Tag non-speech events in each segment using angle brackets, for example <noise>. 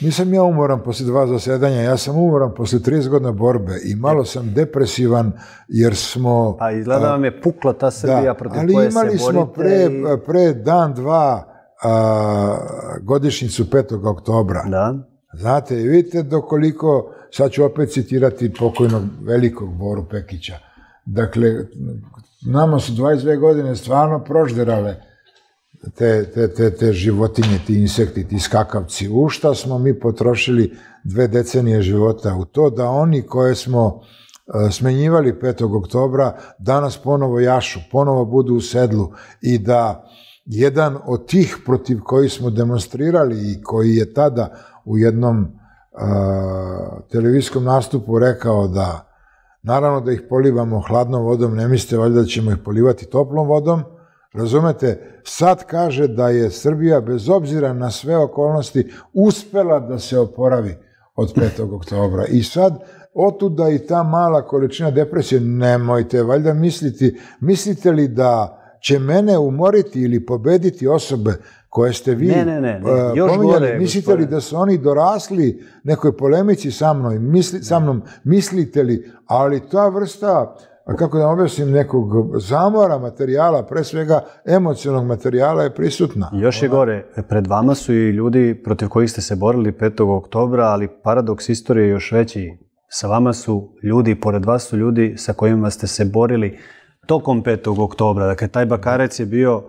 nisam ja umoran posle dva zasedanja, ja sam umoran posle 30 godina borbe i malo sam depresivan jer smo... Pa izgleda vam je pukla ta Srbija da, protiv ali koje se imali borite. smo pre, i- pre dan, dva a, godišnjicu 5. oktobra. Da. Znate, vidite dokoliko, sad ću opet citirati pokojnog velikog Boru Pekića. Dakle, nama su 22 godine stvarno prožderale te, te, te, te životinje, ti insekti, ti skakavci. U šta smo mi potrošili dve decenije života? U to da oni koje smo e, smenjivali 5. oktobra danas ponovo jašu, ponovo budu u sedlu i da jedan od tih protiv koji smo demonstrirali i koji je tada u jednom a, televizijskom nastupu rekao da naravno da ih polivamo hladnom vodom, ne mislite valjda da ćemo ih polivati toplom vodom, razumete, sad kaže da je Srbija bez obzira na sve okolnosti uspela da se oporavi od 5. oktobra. I sad otuda i ta mala količina depresije, nemojte valjda misliti, mislite li da će mene umoriti ili pobediti osobe koje ste vi Ne, ne, ne, ne, e, još pominjali? gore, Mislite li da su oni dorasli nekoj polemici sa mnom, misli, sa mnom, mislite li, ali ta vrsta, a kako da objasnim, nekog zamora materijala, pre svega emocionalnog materijala je prisutna. Još je gore, pred vama su i ljudi protiv kojih ste se borili 5. oktobra, ali paradoks istorije je još veći. Sa vama su ljudi, pored vas su ljudi sa kojima ste se borili tokom 5. oktobra. Dakle, taj Bakarec je bio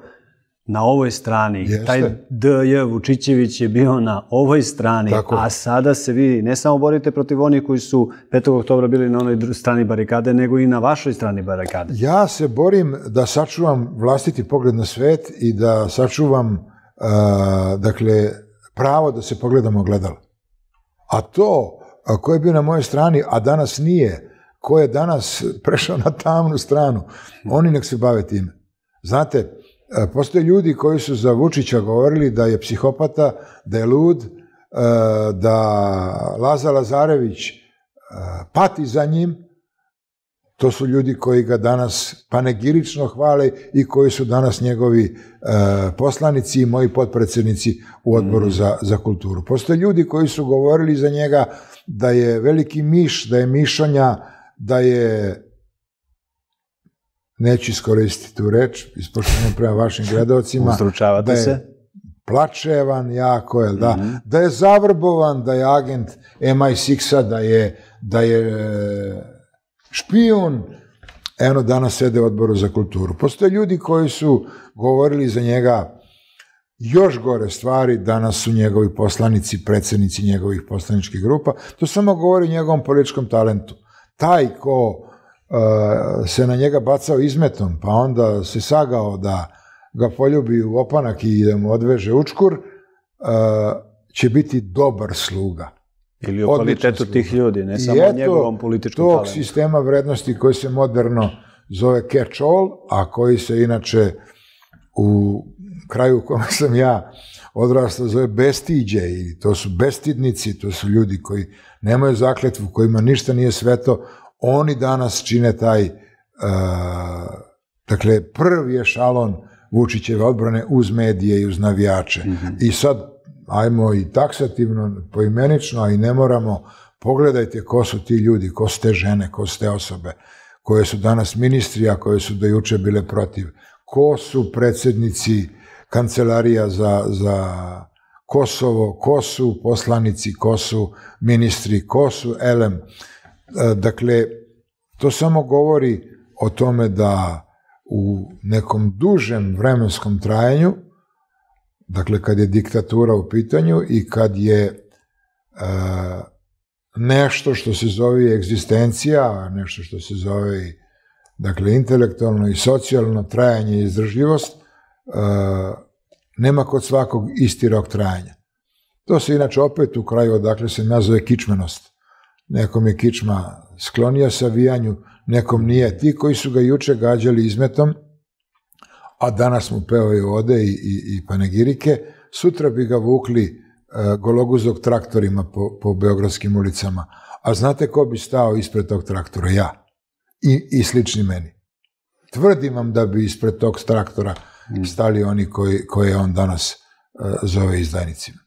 na ovoj strani, Jeste. taj D.J. Vučićević je bio na ovoj strani, Tako a sada se vi ne samo borite protiv onih koji su 5. oktobra bili na onoj strani barikade, nego i na vašoj strani barikade. Ja se borim da sačuvam vlastiti pogled na svet i da sačuvam, a, dakle, pravo da se pogledamo u ogledalo. A to, ko je bio na mojoj strani, a danas nije, ko je danas <laughs> prešao na tamnu stranu, oni nek se bave time. Znate, postoje ljudi koji su za Vučića govorili da je psihopata, da je lud, a, da Laza Lazarević a, pati za njim, To su ljudi koji ga danas panegirično hvale i koji su danas njegovi e, poslanici i moji potpredsednici u odboru za, za kulturu. Postoje ljudi koji su govorili za njega da je veliki miš, da je mišonja, da je neću iskoristiti tu reč, ispoštovano prema vašim gledalcima, Ustručavate da je se. plačevan jako, jel da? Da je zavrbovan, da je agent MI6-a, da je, da je e, špijun. Eno, danas sede u odboru za kulturu. Postoje ljudi koji su govorili za njega još gore stvari, danas su njegovi poslanici, predsednici njegovih poslaničkih grupa. To samo govori o njegovom političkom talentu. Taj ko se na njega bacao izmetom, pa onda se sagao da ga poljubi u opanak i da mu odveže učkur, uh, će biti dobar sluga. Ili o kvalitetu sluga. tih ljudi, ne I samo o eto njegovom političkom tog talentu. sistema vrednosti koji se moderno zove catch all, a koji se inače u kraju u kome sam ja odrastao zove bestiđe i to su bestidnici, to su ljudi koji nemaju zakletvu, kojima ništa nije sveto, oni danas čine taj uh, dakle prvi je šalon Vučićeve odbrane uz medije i uz navijače. I sad ajmo i taksativno, poimenično, a i ne moramo, pogledajte ko su ti ljudi, ko su te žene, ko su te osobe koje su danas ministri, a koje su do juče bile protiv. Ko su predsednici kancelarija za, za Kosovo, ko su poslanici, ko su ministri, ko su elem. E, Dakle, to samo govori o tome da u nekom dužem vremenskom trajanju, dakle kad je diktatura u pitanju i kad je e, nešto što se zove egzistencija, nešto što se zove dakle intelektualno i socijalno trajanje i izdržljivost, e, nema kod svakog isti rok trajanja. To se inače opet u kraju odakle se nazove kičmenost. Nekom je kičma sklonija savijanju, nekom nije. Ti koji su ga juče gađali izmetom, a danas mu pevaju ode i, i, i panegirike, sutra bi ga vukli e, gologuzog traktorima po, po beogradskim ulicama. A znate ko bi stao ispred tog traktora? Ja. I, i slični meni. Tvrdim vam da bi ispred tog traktora stali oni koji, koje on danas e, zove izdajnicima.